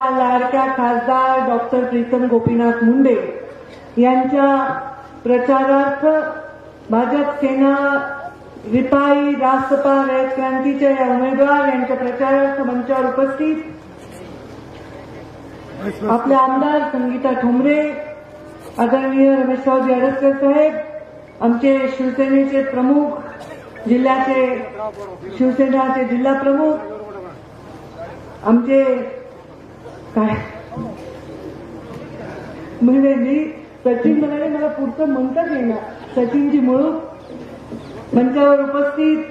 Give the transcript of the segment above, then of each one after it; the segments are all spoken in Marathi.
लाडक्या खासदार डॉक्टर प्रीतम गोपीनाथ मुंडे यांच्या प्रचारार्थ भाजप सेना रिपाई रासपा रयत क्रांतीच्या या उमेदवार यांच्या प्रचारार्थ मंचावर उपस्थित. आपले आमदार संगीता ठोंबरे आदरणीय रमेशरावजी अडसकर साहेब आमचे शिवसेनेचे प्रमुख जिल्ह्याचे शिवसेनाचे जिल्हा प्रमुख आमचे काय? म्हणजे मी सचिन म्हणाले मला पुढचं म्हणताच येणार सचिनजी मुळूक मंचावर उपस्थित.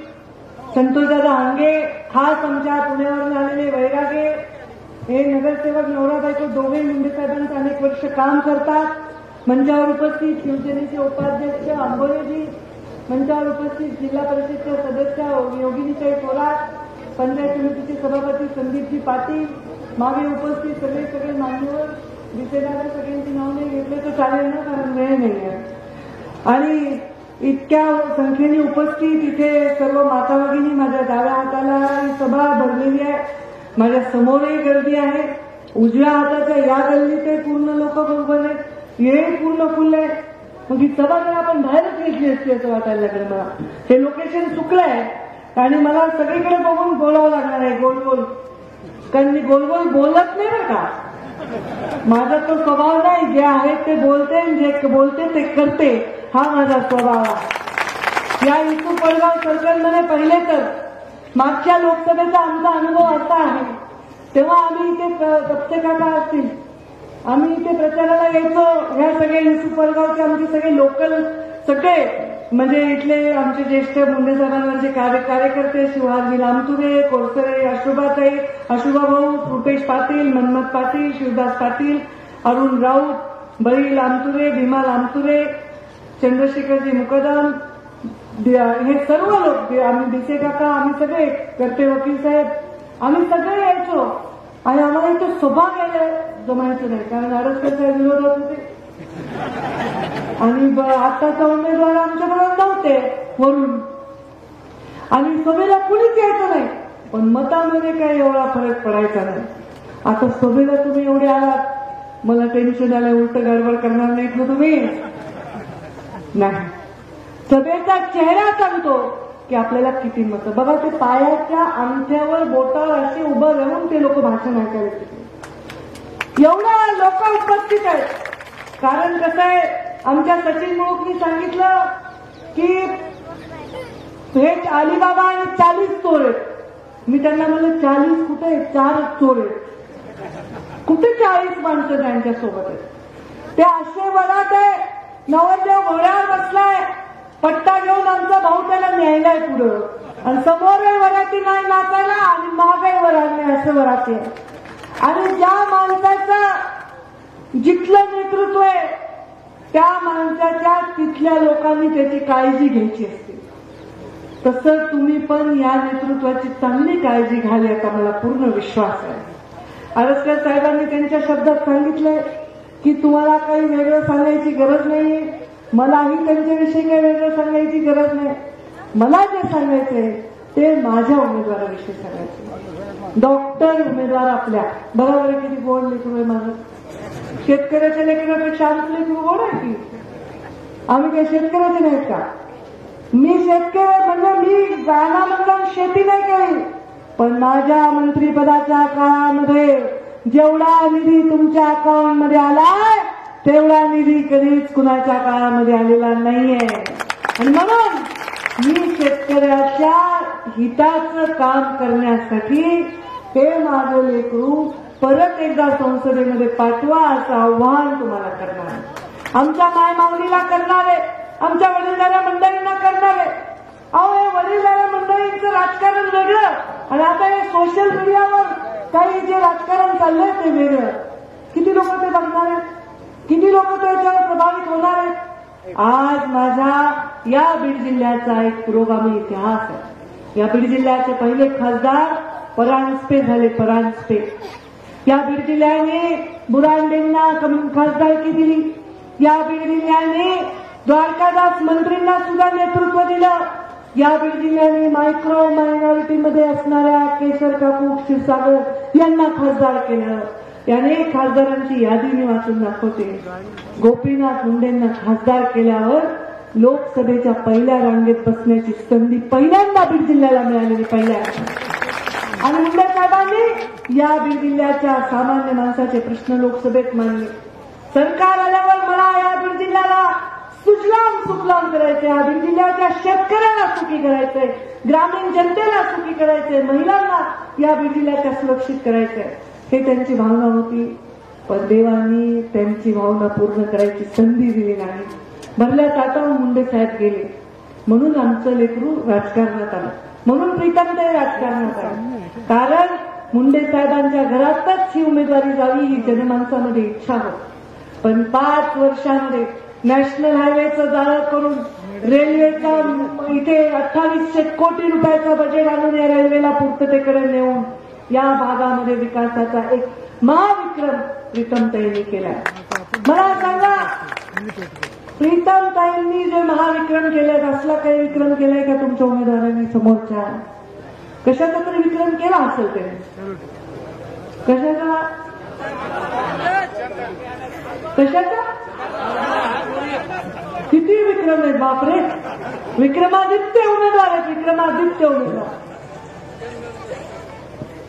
संतोषदादा हांगे खास आमच्या पुण्यावरून आलेले वैरागे. हे नगरसेवक नवराबाईचे दोघे मुंडे साहेबांचं अनेक वर्ष काम करतात. मंचावर उपस्थित शिवसेनेचे उपाध्यक्ष आंबोलेजी. मंचावर उपस्थित जिल्हा परिषदच्या सदस्य योगिनीताई थोरात पंचायत समितीचे सभापती संदीपजी पाटील. मागे उपस्थित सगळे सगळे मान्यवर दिसेदार सगळ्यांची नाव नाही घेतले तर चालेल ना कारण वेळ नाही आहे आणि इतक्या संख्येने उपस्थित इथे सर्व माता भगिनी माझ्या डाव्या हाताला सभा भरलेली आहे. माझ्या समोरही गर्दी आहे. उजव्या हाताच्या या गल्लीत पूर्ण लोक बरोबर आहेत. हे पूर्ण फुल आहे मग ही सभा आपण बाहेरच घेतली असते असं वाटायला लागलं मला. हे लोकेशन चुकलंय आणि मला सगळीकडे बघून बोलावं लागणार आहे. गोल गोल. कारण मी गोल गोल बोलत नाही बरं का. माझा तो स्वभाव नाही जे आहे ते बोलते जे बोलते ते करते. हा माझा स्वभाव आहे. या इथू पडगाव सरकारमध्ये पहिले तर मागच्या लोकसभेचा आमचा अनुभव असा आहे. तेव्हा आम्ही इथे प्रत्येकाला असतील. आम्ही इथे प्रचाराला यायचो. ह्या सगळे इसू पडगावचे आमचे सगळे लोकल सगळे म्हणजे इथले आमचे ज्येष्ठ मुंडे साहेबांवरचे कार्य कार्यकर्ते शिवहारजी लामतुरे कोरसरे अशुभाताई अशुभा भाऊ रुपेश पाटील मन्मथ पाटील शिवदास पाटील अरुण राऊत बळी लामतुरे भीमा लामतुरे चंद्रशेखरजी मुकदम हे सर्व लोक आम्ही दिसे काका आम्ही सगळे करते वकील साहेब आम्ही सगळे यायचो. आणि आम्हाला इथं सभा गेले जमायचं नाही कारण आरसकर साहेब विरोधात होते. आणि आताचा उमेदवार आमच्याबरोबर नव्हते वरून आणि सभेला कुणीच यायचं नाही पण मतामध्ये काय एवढा फरक पडायचा नाही. आता सभेला तुम्ही एवढे आलात मला टेन्शन आलं उलट गडबड करणार नाही ना तुम्ही? नाही. सभेचा चेहरा सांगतो की आपल्याला किती मत. बघा ते पायाच्या अंगठ्यावर बोटावर असे उभं राहून ते लोक भाषण ऐकायला एवढ्या लोक उपस्थित आहेत. कारण कसं आहे आमच्या सचिन मुळूकनी सांगितलं की हे अलिबाबा आणि चाळीस चोर आहेत मी त्यांना म्हणलं चाळीस कुठे चारच चोर आहेत कुठे चाळीस माणसं त्यांच्यासोबत आहेत? ते असे वरात आहे नवरदेव घोड्यावर बसलाय पट्टा घेऊन आमचा भाऊ त्याला न्यायलाय पुढं. आणि समोरही वराती नाही नाचायला आणि मागही वरात नाही असं वराती आहे. आणि ज्या माणसाचं जिथलं नेतृत्व आहे त्या माणसाच्या तिथल्या लोकांनी त्याची काळजी घ्यायची असते. तसं तुम्ही पण या नेतृत्वाची चांगली काळजी घ्याल याचा मला पूर्ण विश्वास आहे. आरसकर साहेबांनी त्यांच्या शब्दात सांगितलंय की तुम्हाला काही वेगळं सांगायची गरज नाहीये. मलाही त्यांच्याविषयी काही वेगळं सांगायची गरज नाही. मला जे सांगायचंय ते माझ्या उमेदवाराविषयी सांगायचे डॉक्टर उमेदवार आपल्या. बरोबर किती गोड लेकरू आहे माझं. शेतकऱ्याच्या लेखनापेक्षा आमचं लेकरू गोड आहे. की आम्ही काही शेतकऱ्याचे नाहीत का? मी शेतकरी म्हणजे मी गाणं म्हणून शेती नाही केली पण माझ्या मंत्रीपदाच्या काळामध्ये जेवढा निधी तुमच्या अकाउंटमध्ये आलाय तेवढा निधी कधीच कुणाच्या काळामध्ये आलेला नाहीये. आणि म्हणून मी शेतकऱ्याच्या हिताचं काम करण्यासाठी ते माझं लेकरू परत एकदा संसदेमध्ये पाठवा असं आव्हान तुम्हाला करणार आहे. आमच्या माय मागणीला आहे. आमच्या वडीलधाऱ्या मंडळींना करणारे अहो हे वडीलधाऱ्या मंडळींचं राजकारण वेगळं. आणि आता हे सोशल मीडियावर काही जे राजकारण चाललंय ते वेगळं. किती लोक ते बघणार आहेत? किती लोक त्याच्यावर प्रभावित होणार आहेत? आज माझा या बीड जिल्ह्याचा एक पुरोगामी इतिहास आहे. या बीड जिल्ह्याचे पहिले खासदार परांजपे झाले परांजपे. या बीड जिल्ह्याने बुरांडेंना खासदारकी दिली या बीड जिल्ह्याने द्वारकादास मंत्रींना सुद्धा नेतृत्व दिलं. या बीड जिल्ह्याने मायक्रो मायनॉरिटीमध्ये असणाऱ्या केशर काकू क्षीरसागर यांना खासदार केलं. याने खासदारांची यादी मी वाचून दाखवते. गोपीनाथ मुंडेंना खासदार केल्यावर लोकसभेच्या पहिल्या रांगेत बसण्याची संधी पहिल्यांदा बीड जिल्ह्याला मिळालेली पहिल्या. आणि मुंडे साहेबांनी या बीड जिल्ह्याच्या सामान्य माणसाचे प्रश्न लोकसभेत मांडले. सरकार आल्यावर मला या बीड जिल्ह्याला सुजलाम सुफलाम करायचे या बीड जिल्ह्याच्या शेतकऱ्यांना सुखी करायचंय ग्रामीण जनतेला सुखी करायचंय महिलांना या बीड जिल्ह्याच्या सुरक्षित करायचंय हे त्यांची भावना होती. पण देवांनी त्यांची भावना पूर्ण करायची संधी दिली नाही. भरल्या ताटावर मुंडे साहेब गेले. म्हणून आमचं लेकरू राजकारणात आलं. म्हणून प्रीतम राजकारण कारण मुंडे साहेबांच्या घरातच ही उमेदवारी जावी ही जनमानसामध्ये इच्छा होती. पण पाच वर्षांमध्ये नॅशनल हायवेचं जाळं करून रेल्वेचा इथे अठ्ठावीसशे कोटी रुपयाचा बजेट आणून या रेल्वेला पूर्ततेकडे नेऊन या भागामध्ये विकासाचा एक महाविक्रम प्रीतम केला. केलाय मला सांगा प्रीतम ताईंनी जे महाविक्रम केलाय असला काही विक्रम केलाय का तुमच्या उमेदवारांनी समोरच्या? कशाचा तरी विक्रम केला असेल त्याने? कशाचा? कशाचा? किती विक्रम आहेत बापरे! विक्रमादित्य उमेदवार आहेत विक्रमादित्य उमेदवार.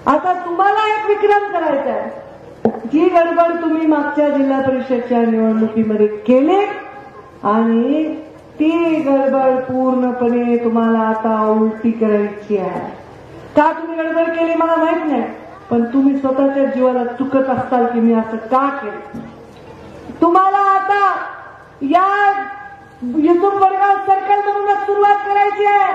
आता तुम्हाला एक विक्रम करायचा आहे. जी गडबड तुम्ही मागच्या जिल्हा परिषदच्या निवडणुकीमध्ये केली आणि ती गडबड पूर्णपणे तुम्हाला आता उलटी करायची आहे. का तुम्ही गडबड केली मला माहीत नाही पण तुम्ही स्वतःच्या जीवाला चुकत असताल की मी असं का केलं? तुम्हाला आता या युसुफ वडगाव सर्कल म्हणूनच सुरुवात करायची आहे.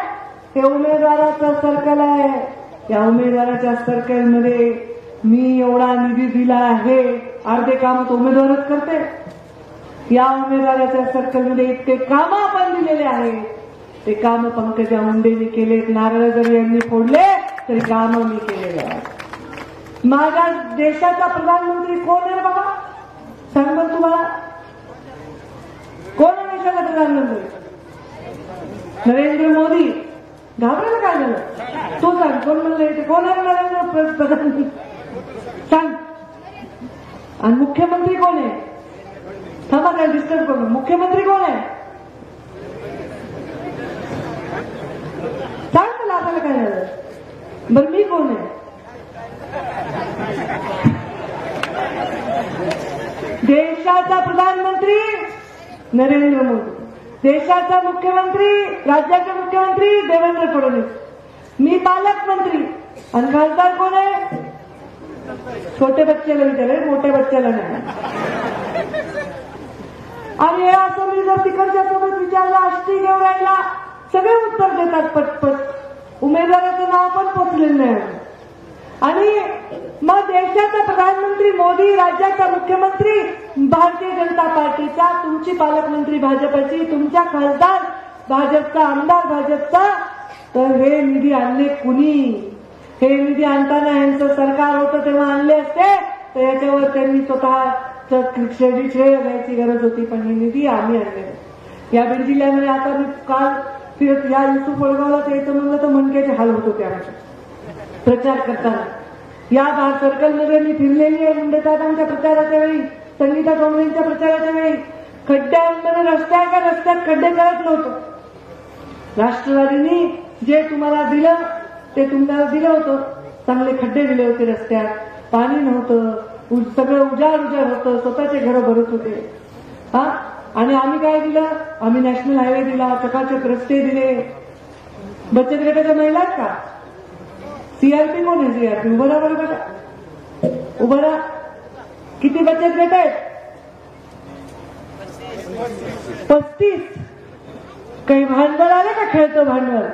हे उमेदवाराचं सर्कल आहे. या उमेदवाराच्या सर्कलमध्ये मी एवढा निधी दिला आहे. अर्धे काम तो उमेदवारच करते. या उमेदवाराच्या सर्कलमध्ये इतके काम आपण दिलेले आहेत. ते काम पंकजा मुंडेंनी केलेत नारळ जरी यांनी फोडले तरी काम मी केलेले आहेत. माझ्या देशाचा प्रधानमंत्री कोण आहे बाबा सांग बघ तुम्हाला. कोण आहे देशाचा प्रधानमंत्री? नरेंद्र मोदी. घाबरायला काय झालं? तो सांग कोण म्हणलं इथे? कोण आहे नरेंद्र प्रधानमंत्री? सांग. आणि मुख्यमंत्री कोण आहे? थांबा त्याला डिस्टर्ब करू मुख्यमंत्री कोण आहे? सांग मला आपल्याला काय झालं? बरं मी कोण आहे? देशाचा प्रधानमंत्री नरेंद्र मोदी. देशाचा मुख्यमंत्री राज्याचे मुख्यमंत्री देवेंद्र फडणवीस. मी पालकमंत्री. आणि खासदार कोण आहे? छोटे बच्चेला विचारले मोठ्या बच्चेला नाही. आणि हे असं मी जर तिकडच्या सोबत विचारलं आष्टी घेऊन राहिला सगळे उत्तर देतात पटपट. उमेदवाराचं नाव पण पोचलेलं नाही. आणि मग देशाचा प्रधानमंत्री मोदी राज्याचा मुख्यमंत्री भारतीय जनता पार्टीचा तुमची पालकमंत्री भाजपची तुमच्या खासदार भाजपचा आमदार भाजपचा तर हे निधी आणले कुणी? हे निधी आणताना यांचं सरकार होतं तेव्हा आणले असते तर याच्यावर त्यांनी स्वतः तर क्रेडिट श्रेय आणायची गरज होती पण हे निधी आम्ही आणले या बीड जिल्ह्यामध्ये आता मी काल फिरत या युसुफ वडगावला यायचं म्हणलं तर मनक्याचे हाल होतो त्या प्रचार करताना. या भाग सर्कलमध्ये मी फिरलेली आहे मुंडे साहेबांच्या प्रचाराच्या वेळी संगीता डोंगरेंच्या प्रचाराच्या वेळी. खड्ड्यांमध्ये रस्त्याच्या आहे का रस्त्यात खड्डे करत नव्हतो? राष्ट्रवादीने जे तुम्हाला दिलं ते तुम्हाला दिलं होतं. चांगले खड्डे दिले होते रस्त्यात. पाणी नव्हतं. सगळं उजाड उजाड होतं स्वतःचे घरं भरत होते. हा? आणि आम्ही काय दिलं? आम्ही नॅशनल हायवे दिला चकाचक रस्ते दिले. बचत गटाच्या महिला आहेत का? सीआरपी कोण आहे सीआरपी उभं राहा बरं बेटा उभं राहा. किती बचत गट आहेत? पस्तीस. काही भांडवल आले का खेळतो भांडवल?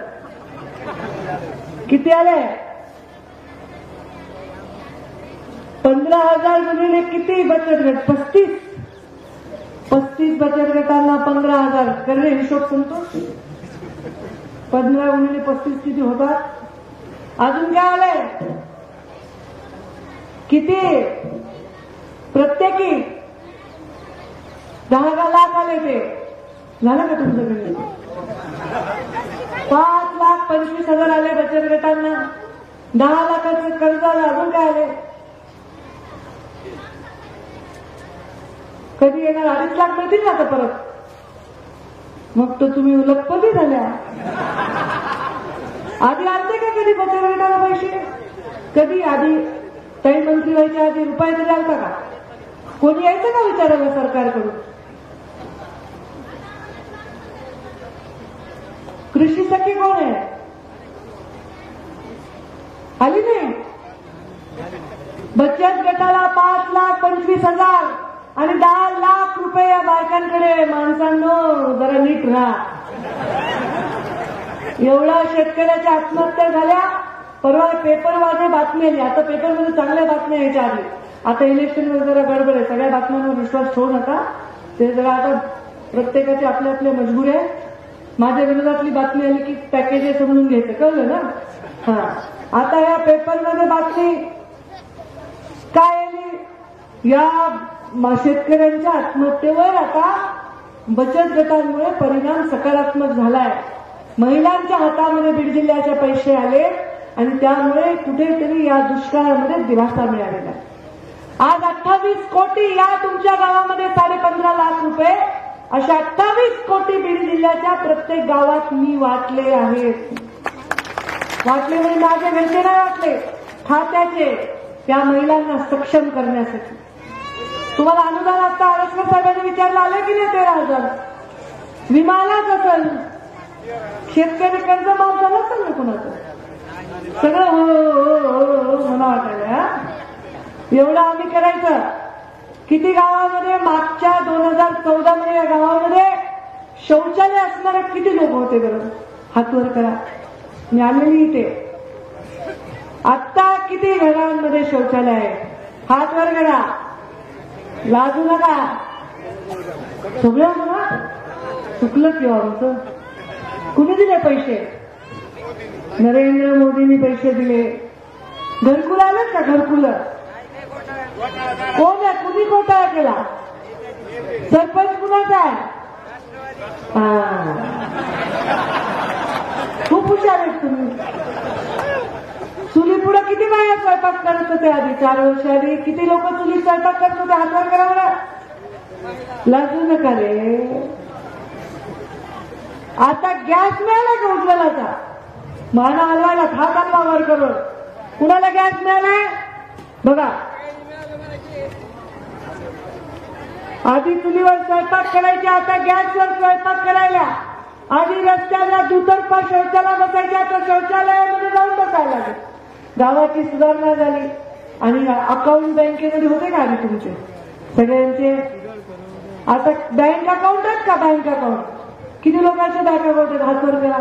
किती आले? पंधरा हजार गुणिले किती बचत गट? पस्तीस. पस्तीस बचत गटांना पंधरा हजार. कर हिशोब संतोष. पंधरा गुणिले पस्तीस किती होतात? अजून काय आलंय? किती? प्रत्येकी. दहा दहा लाख आले ते. झालं का तुमच्याकडे पाच लाख पंचवीस हजार आले बचत गटांना. दहा लाखाचं कर्ज आलं अजून काय आले त्यांना येणार अडीच लाख मिळतील ना आता परत. मग तर तुम्ही लखपती झाल्या. आधी आणते का कधी बचत गटाला पैसे? कधी? आधी काही मंत्री व्हायच्या आधी रुपये तरी आलता का? कोणी यायचं का विचारायला सरकारकडून? कृषी सखी कोण आहे? आली नाही? बचत गटाला पाच लाख पंचवीस हजार. आणि दहा लाख रुपये या बायकांकडे माणसांनो जरा नीट राहा. एवढा शेतकऱ्याच्या आत्महत्या झाल्या परवा पेपरमध्ये बातमी आली. आता पेपरमध्ये चांगल्या बातम्या यायच्या आधी. आता इलेक्शनमध्ये जरा गडबड आहे. सगळ्या बातम्यांवर विश्वास ठेवू नका. ते जरा आता प्रत्येकाचे आपले आपले मजबूर आहे. माझ्या विरोधातली बातमी आली की पॅकेजेस म्हणून समजून घ्यायचं. कळलं ना? हा. आता या पेपरमध्ये बातमी काय आली? या शेतकऱ्यांच्या आत्महत्येवर आता बचत गटांमुळे परिणाम सकारात्मक झालाय. महिलांच्या हातामध्ये बीड जिल्ह्याचे पैसे आले आणि त्यामुळे कुठेतरी या दुष्काळामध्ये दिलासा मिळालेला आज अठ्ठावीस कोटी या तुमच्या गावामध्ये साडेपंधरा लाख रुपये. अशा अठ्ठावीस कोटी बीड जिल्ह्याच्या प्रत्येक गावात मी वाटले आहेत वाटले म्हणजे माझे घरचे नाही वाटले. खात्याचे. त्या महिलांना सक्षम करण्यासाठी. तुम्हाला अनुदान आता आरक्षण साहेबांनी विचारलं आलं की नाही तेरा हजार विमानात असेल. शेतकरी कर्ज माफ झालं असेल ना कुणाचं? सगळं हो हो हो, हो, हो म्हणा वाटायला एवढं आम्ही करायचं. किती गावामध्ये मागच्या दोन हजार चौदा मध्ये या गावामध्ये शौचालय असणारे किती लोक होते बरं? हातवर करा. मी आलेली इथे. आत्ता किती घरांमध्ये शौचालय आहे? हात वर करा. लाजू नका सगळं ना चुकलं किंवा हो आमचं. कुणी दिले पैसे? नरेंद्र मोदींनी पैसे दिले. घरकुल आलं का घरकुल? कोण आहे? कुणी घोटाळा केला? सरपंच कुणाचा आहे? हा. खूप हुशार आहेत तुम्ही. चुली पुढे स्वयंपाक करत होते आधी चार वर्ष आधी. किती लोक चुली स्वयंपाक करत होते? हातवर करा बरं. लाजू नका रे. आता गॅस मिळाला का उज्ज्वलाचा माना हलवायला हात हलवा वर करून. कुणाला गॅस मिळालाय बघा. आधी चुलीवर स्वयंपाक करायचे आता गॅसवर स्वयंपाक करायला. आधी रस्त्याला दुतर्फा शौचालय बसायचे आता शौचालयामध्ये जाऊन बसायला लागेल. गावाची सुधारणा झाली. आणि अकाउंट बँकेमध्ये होते का आधी तुमचे? सगळ्यांचे? आता बँक अकाउंट आहेत का बँक अकाउंट किती लोकांचे बँक अकाउंट आहेत हातवर करा.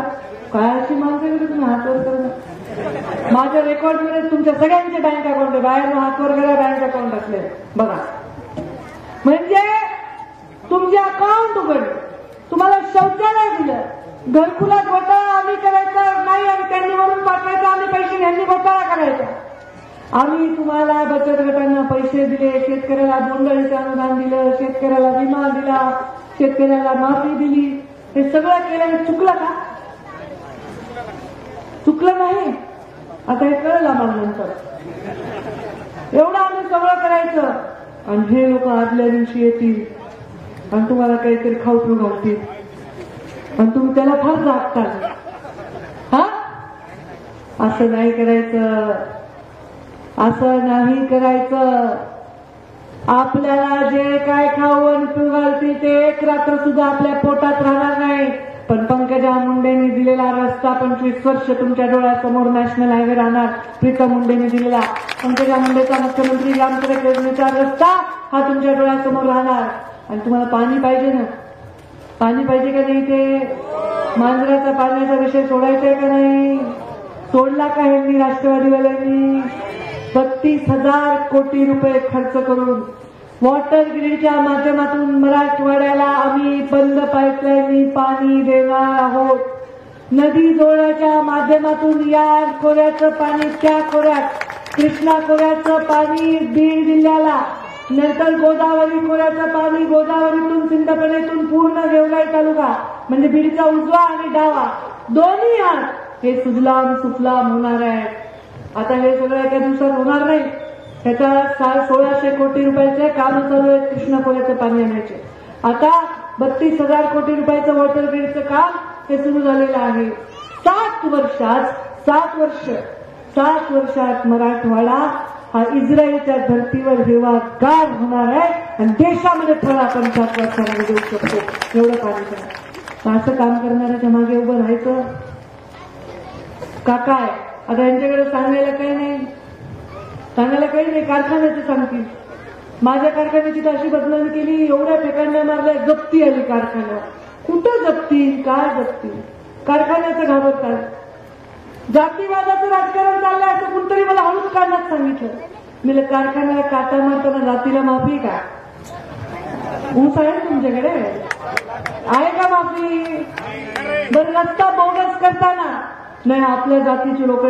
काय अशी माणसं गेली तुम्ही हातवर करा माझ्या रेकॉर्डमध्ये तुमच्या सगळ्यांचे बँक अकाउंट आहे. बाहेर हातवर करा बँक अकाउंट असले. बघा. म्हणजे तुमचे अकाउंट उघडले. तुम्हाला शौचालय दिलं. घरकुलात घोटाळा आम्ही करायचा नाही आणि त्यांनी म्हणून पाठवायचा आम्ही पैसे यांनी घोटाळा करायचा. आम्ही तुम्हाला बचत गटांना पैसे दिले शेतकऱ्याला बोंडळीचं अनुदान दिलं शेतकऱ्याला विमा दिला शेतकऱ्याला माफी दिली. हे सगळं केल्याने चुकलं का? चुकलं नाही. आता हे कळलं आम्हाला नंतर. एवढं आम्ही सगळं करायचं. आणि हे लोक आदल्या दिवशी येतील आणि तुम्हाला काहीतरी खाऊ पिऊ घालतील. पण तुम्ही त्याला फार जागता. हा? असं नाही करायचं. असं नाही करायचं. आपल्याला जे काय खाऊन आणि ते एक रात्र सुद्धा आपल्या पोटात राहणार नाही. पण पंकजा मुंडेंनी दिलेला रस्ता पंचवीस वर्ष तुमच्या डोळ्यासमोर नॅशनल हायवे राहणार प्रीतम मुंडेंनी दिलेला. पंकजा मुंडेचा मुख्यमंत्री ग्रामसडक योजनेचा रस्ता हा तुमच्या डोळ्यासमोर राहणार. आणि तुम्हाला पाणी पाहिजे ना? पाणी पाहिजे का नाही ते मांजराचा पाण्याचा विषय सोडायचा आहे का नाही? सोडला का ह्यांनी राष्ट्रवादीवाल्यांनी? बत्तीस हजार कोटी रुपये खर्च करून वॉटर ग्रीडच्या माध्यमातून मराठवाड्याला आम्ही बंद पाईपलाईन पाणी देणार आहोत. नदी जोडण्याच्या माध्यमातून या खोऱ्याचं पाणी त्या खोऱ्यात कृष्णा खोऱ्याचं पाणी बीड जिल्ह्याला नंतर गोदावरी खोऱ्याचं पाणी गोदावरीतून सिंदपणेतून पूर्ण देवगाई तालुका म्हणजे बीडचा उजवा आणि डावा. दोन्ही हात हे सुजलाम सुफलाम होणार आहे. आता हे सगळं एका दिवसात होणार नाही. त्याच्या सा- सोळाशे कोटी रुपयाचे काम चालू आहे कृष्णा खोऱ्याचं पाणी आणायचे. आता बत्तीस हजार कोटी रुपयाचं वॉटर ग्रीडचं काम हे सुरू झालेलं आहे. सात वर्षात सात वर्ष सात वर्षात मराठवाडा हा इस्रायलच्या धर्तीवर हिरवागार होणार आहे आणि देशामध्ये फळ आपण सात वर्षामध्ये देऊ शकतो. एवढं काम करा. असं काम करणाऱ्याच्या मागे उभं राहायचं. का काय आता यांच्याकडे सांगायला काही नाही. सांगायला काही नाही. कारखान्याचं सांगतील. माझ्या कारखान्याची तर अशी बदनामी केली एवढ्या फेकांड्या मारल्या जप्ती आली कारखान्यावर कुठं जप्ती? काय जप्ती? कारखान्याचं घाबरतात. जातीवादाचं राजकारण चाललंय असं कुणतरी मला हळूच काढण्यात सांगितलं. मी कारखान्याला काटा मारताना जातीला माफी का? ऊस आहे तुमच्याकडे? आहे का माफी? बरं रस्ता बोगस करताना. नाही आपल्या जातीची लोक